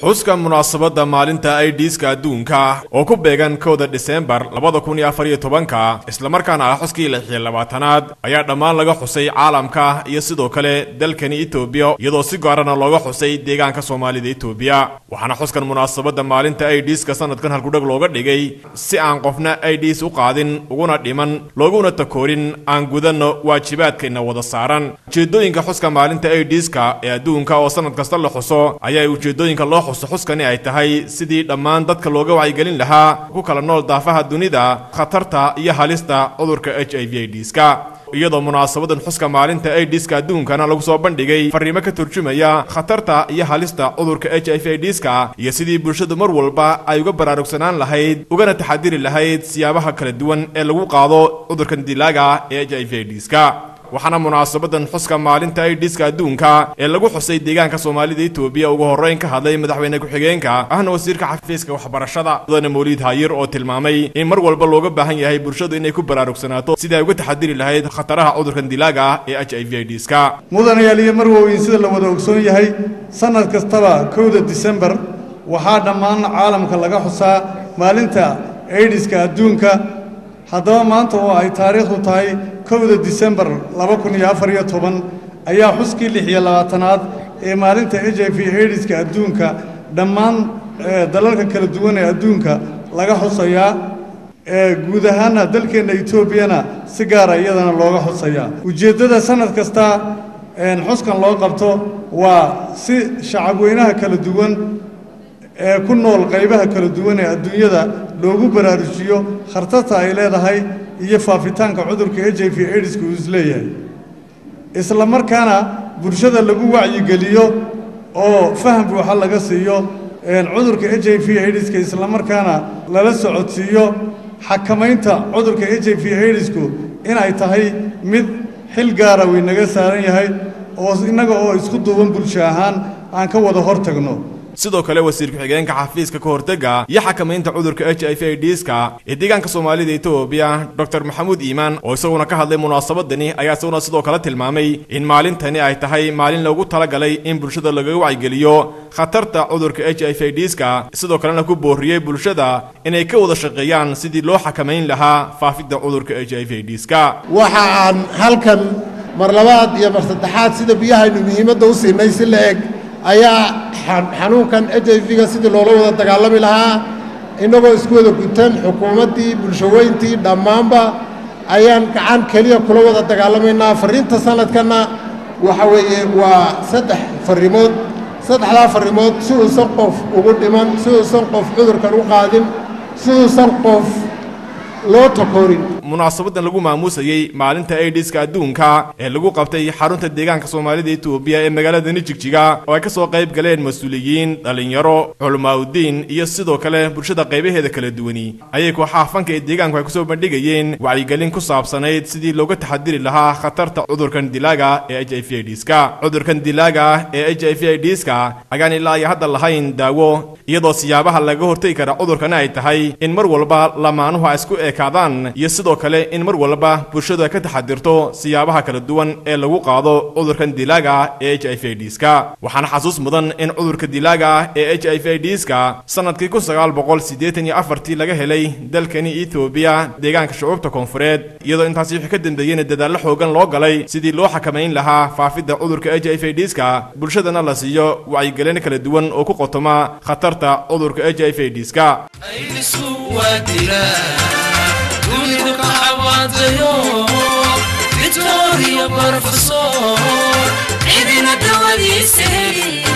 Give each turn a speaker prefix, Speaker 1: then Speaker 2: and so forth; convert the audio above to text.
Speaker 1: xuska munaasabadda maalinta aidiska adduunka oo ku beegan kowda dhiseembar labada kun iyo afar iyo tobanka islamarkaana ah xuskii lix iyo labaatanaad ayaa dhammaan laga xusay caalamka iyo sidoo kale dalkani etoobiya iyadoo si gaarana looga xusay deegaanka soomaalida etoobiya waxaana xuskan munaasabadda maalinta aidiska sanadkan halkudhag looga dhigay si aan qofna aidis u qaadin uguna dhiman looguna takoorin aan gudanno waajibaadkayna wada saaran. Ujeedooyinka xuska maalinta aidiska ee adduunka oo sanad kasta la xuso ayaa ujeedooyinka loo xuso xuskani ay tahay sidii dhammaan dadka looga wacyigelin lahaa ku kala nool daafaha dunida khatarta iyo halista cudurka h i v aidiska iyadoo munaasabadan xuska maalinta aidiska adduunkana lagu soo bandhigay fariimo ka turjumaya khatarta iyo halista cudurka h i v aidiska iyo sidii bulshadu mar walba ay uga baraarugsanaan lahayd ugana taxadiri lahayd siyaabaha kala duwan ee lagu qaado cudurkan dilaaga ee h i v aidiska waxaana munaasabadan xuska maalinta aidiska adduunka ee lagu xusay deegaanka soomaalida etoobiya ugu horreyn ka hadlay madaxweyne ku-xigeenka ahna wasiirka xafiiska waxbarashada mudane mawliid haayir oo tilmaamay in mar walba looga baahan yahay bulshadu inay ku baraarugsanaato sidii ay uga taxadiri lahayd khataraha cudurkan dilaaga ah ee h i v aidiska
Speaker 2: mudanayaal iyo marwoweyn sida la wada ogsoon yahay. Sannad kastaba kowda disembar waxaa dhammaan caalamka laga xusaa maalinta aidiska adduunka haddaba maanta oo ay taariikhdu tahay kowda disembar laba kun iyo afar iyo toban ayaa xuskii lix iyo labaatanaad ee maalinta h i v aidiska adduunka dhammaan dalalka kala duwan ee adduunka laga xusayaa guud ahaanna dalkeenna etoobiyana si gaara iyadana looga xusayaa ujeeddada sannad kasta xuskan loo qabto waa si shacabweynaha kala duwan ee ku nool qaybaha kala duwan ee adduunyada loogu baraarujiyo khartarta ay leedahay iyo faafitaanka cudurka h i v aidiska uu is leeyahay isla markaana bulshada lagu wacyigeliyo oo faham buuxa laga siiyo cudurka h i v aidiska isla markaana lala socodsiiyo xakamaynta cudurka h i v aidisku inay tahay mid xil gaara way naga saaran yahay oo innaga oo isku duuban bulsho ahaan aan ka wada hor tagno
Speaker 1: sidoo kale wasiir ku-xigeenka xafiiska ka hortega iyo xakamaynta cudurka h i v aidiska ee deegaanka soomaalida etoobiya doctor maxamuud iimaan oo isaguna ka hadlay munaasabadani ayaa isaguna sidoo kale tilmaamay in maalintani ay tahay maalin loogu talagalay in bulshada lagaga wacyigeliyo khatarta cudurka h i v aidiska sidoo kalena ku booriyey bulshada inay ka wada shaqeeyaan sidii loo xakamayn lahaa faafidda cudurka h i v aidiska
Speaker 3: waxa aan halkan mar labaad iyo mar saddexaad sida biyahaynu muhiimadda u siinay si la eg ayaa xanuunkan h i v-ga sidii loola wada dagaalami lahaa innagoo isku wada gutan xukuumaddii bulshaweyntii dhammaanba ayaan gacan keliya kula wada dagaalamaynaa farriinta sanadkanna. Waxa weeye waa saddex farrimood saddexdaa farrimood si uusan qof ugu dhiman si uusan qof cudurkan u qaadin si uusan qof loo takoorin
Speaker 1: munaasabadan lagu maamuusayey maalinta aidiska adduunka ee lagu qabtay xarunta deegaanka soomaalida etoobiya ee magaaladani jigjiga oo ay ka soo qayb galeen mas'uuliyiin dhallinyaro culamaauddiin iyo sidoo kale bulshada qaybaheeda kala duwani. Ayay kooxaha fanka ee deegaanku ay ku soo bandhigayeen wacyigelin ku saabsanayd sidii looga taxadiri lahaa khatarta cudurkan dilaaga ee h i v aidiska cudurkan dilaaga ee h i v aidiska ayaan ilaa iyo hadda lahayn daawo iyadoo siyaabaha laga hortegi kara cudurkani ay tahay in mar walba lamaanuhu ay isku ekaadaan iyo sidoo kale in mar walba bulshadu ay ka taxadirto siyaabaha kala duwan ee lagu qaado cudurkan dilaaga ee h i v aidiska waxaana xasuus mudan in cudurka dilaaga ee h i v aidiska sannadkii kun sagaal boqol siddeetan iyo afartii laga helay dalkani etoobiya deegaanka shucuubta koonfureed iyadoo intaasi wixii ka dambeeyeyna dadaallo xoogan loo galay sidii loo xakamayn lahaa faafidda cudurka h i v aidiska bulshadana la siiyo wacyigelin kala duwan oo ku qotoma khatarta cudurka h i v دوني
Speaker 4: دقا عواتيو فيتوريا برفصور عيدنا دوالي سهري.